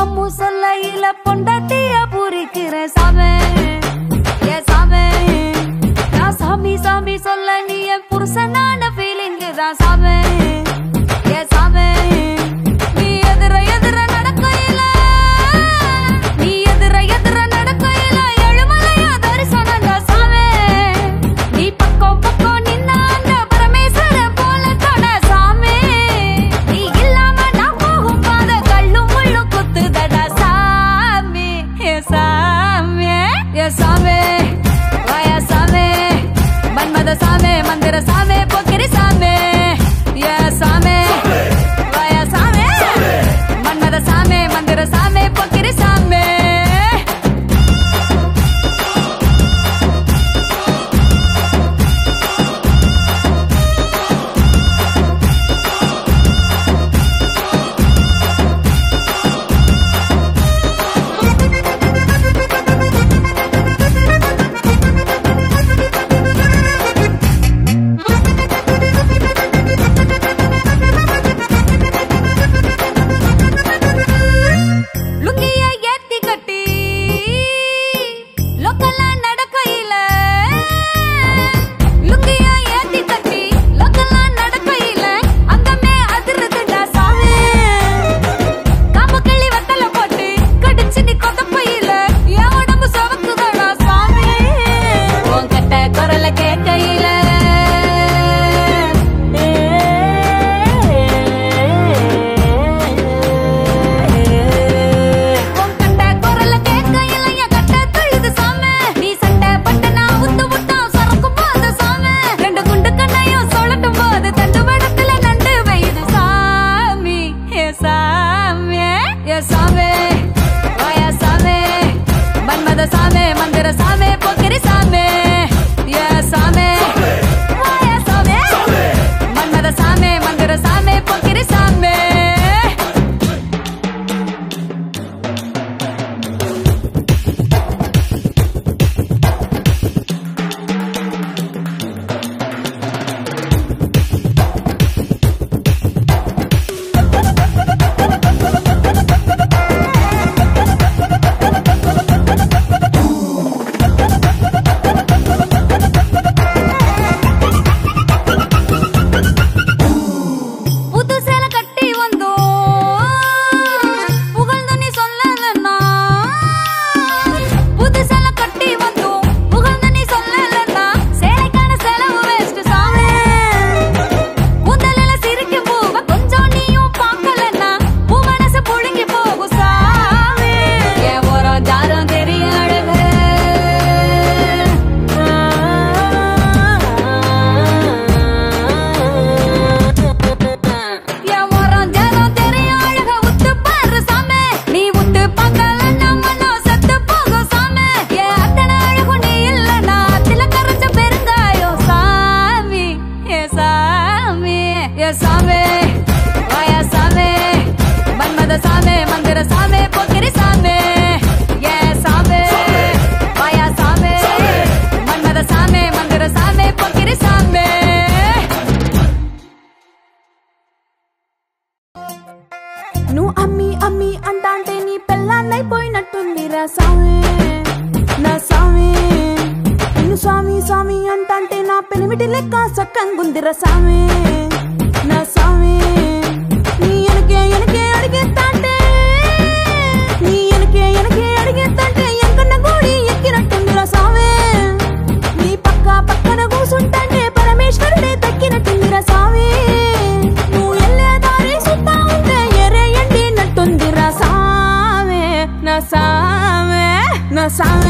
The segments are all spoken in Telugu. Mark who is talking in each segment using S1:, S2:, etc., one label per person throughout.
S1: அம்மு சொல்லையில பொண்டாட்டிய பூரிக்கிற சாமி. ஏ சாமி சாமி சொல்ல நீ என் புருஷனான baile.
S2: నువ్వు అమ్మి అమ్మి అంటాంటే నీ పెళ్ళాన్నైపోయినట్టుందిరా స్వామి. నా స్వామి. నిన్ను స్వామి స్వామి అంటాంటే నా పెనిమిటి లెక్క సక్కంగుందిరా స్వామి. pasar.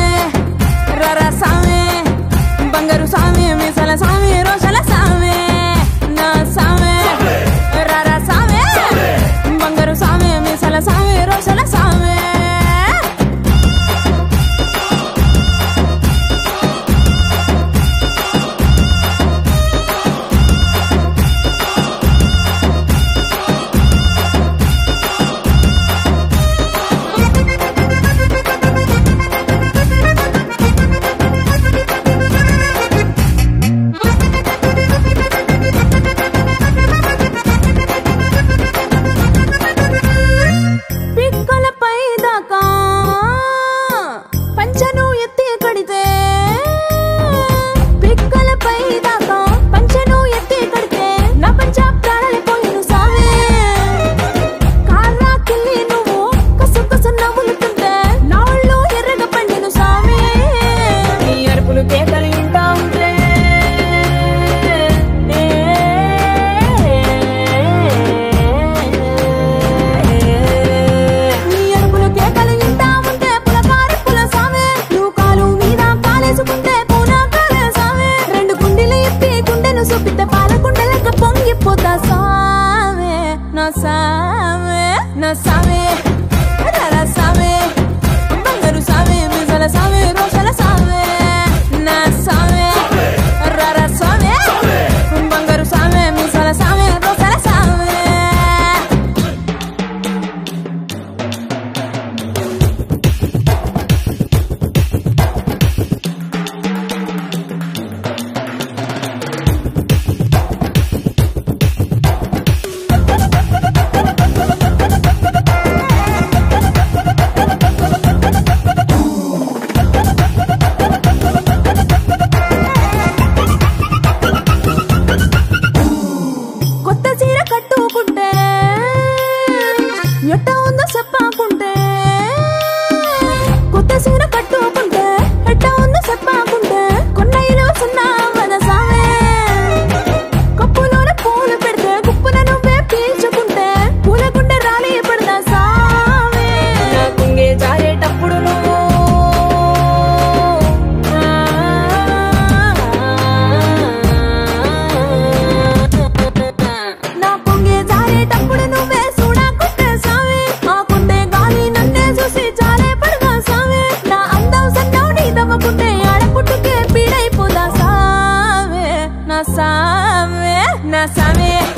S2: ఎట్ట ఉందో చెప్పాకుంటే. కొత్త సీర కట్టుకుంటే ఎట్ట ఉందో చెప్పాకుంటే. కొన్నయ్యలో చిన్న మనసామే కప్పులోన పూలు పెడితే గుప్పున నువ్వే పీల్చుకుంటే. పూలకుండే రాలి పడదా సామే. కుంగే జారేటప్పుడు నా పొంగే జారేటప్పుడు me.